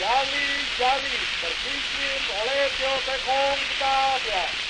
jali-jali terbikin oleh Tio Tekong Batavia.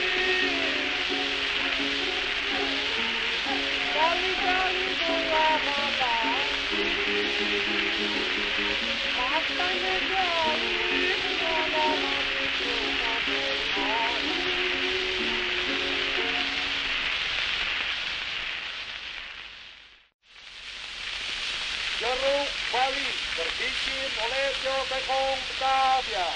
Jeruk Bali berbikin oleh Jo Tekong Tabia.